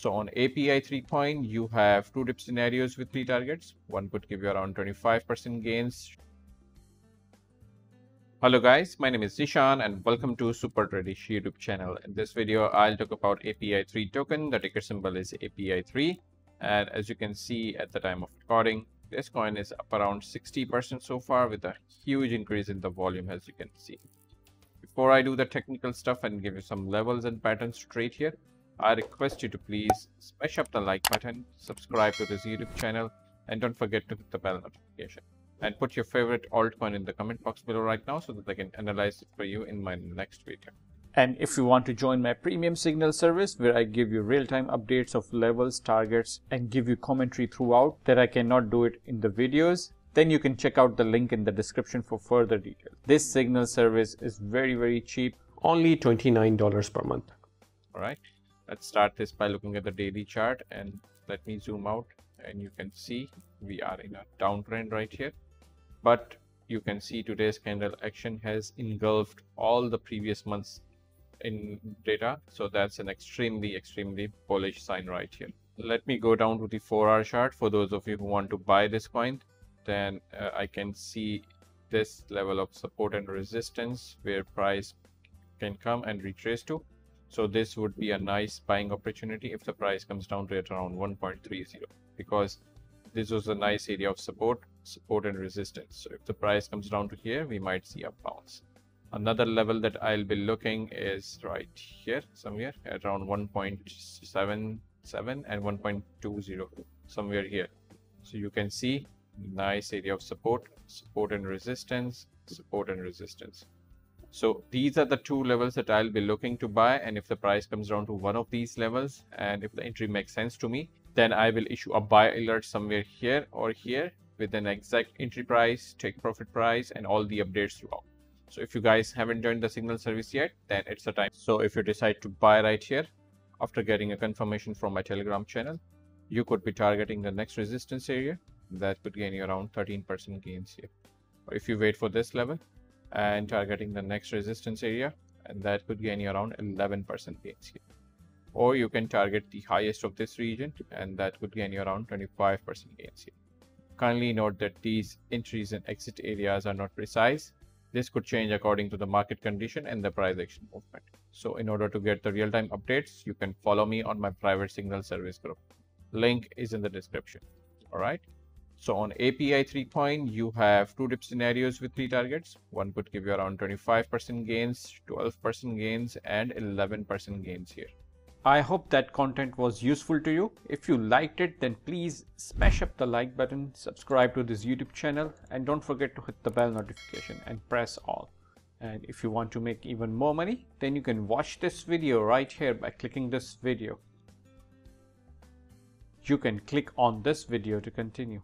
So on API 3 coin, you have two dip scenarios with three targets. One could give you around 25% gains. Hello guys, my name is Zishan and welcome to Super Tradeish YouTube channel. In this video, I'll talk about API 3 token. The ticker symbol is API 3. And as you can see at the time of recording, this coin is up around 60% so far with a huge increase in the volume as you can see. Before I do the technical stuff and give you some levels and patterns straight here, I request you to please smash up the like button, subscribe to this YouTube channel, and don't forget to hit the bell notification. And put your favorite altcoin in the comment box below right now so that I can analyze it for you in my next video. And if you want to join my premium signal service where I give you real-time updates of levels, targets and give you commentary throughout that I cannot do it in the videos, then you can check out the link in the description for further details. This signal service is very very cheap. Only $29 per month. Alright. Let's start this by looking at the daily chart and let me zoom out and you can see we are in a downtrend right here. But you can see today's candle action has engulfed all the previous months in data. So that's an extremely, extremely bullish sign right here. Let me go down to the 4 hour chart for those of you who want to buy this coin. Then uh, I can see this level of support and resistance where price can come and retrace to so this would be a nice buying opportunity if the price comes down to it around 1.30 because this was a nice area of support, support and resistance. So if the price comes down to here, we might see a bounce. Another level that I'll be looking is right here somewhere at around 1.77 and 1.20 somewhere here. So you can see nice area of support, support and resistance, support and resistance. So these are the two levels that I'll be looking to buy. And if the price comes down to one of these levels and if the entry makes sense to me, then I will issue a buy alert somewhere here or here with an exact entry price, take profit price, and all the updates throughout. So if you guys haven't joined the signal service yet, then it's the time. So if you decide to buy right here, after getting a confirmation from my telegram channel, you could be targeting the next resistance area. That could gain you around 13% gains here. Or if you wait for this level, and targeting the next resistance area and that could gain you around 11% gains here. Or you can target the highest of this region and that could gain you around 25% gains here. Kindly note that these entries and exit areas are not precise. This could change according to the market condition and the price action movement. So in order to get the real-time updates, you can follow me on my private signal service group. Link is in the description. All right. So on API 3 coin, you have two dip scenarios with three targets. One could give you around 25% gains, 12% gains, and 11% gains here. I hope that content was useful to you. If you liked it, then please smash up the like button, subscribe to this YouTube channel, and don't forget to hit the bell notification and press all. And if you want to make even more money, then you can watch this video right here by clicking this video. You can click on this video to continue.